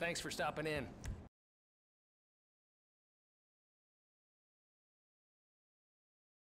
Thanks for stopping in.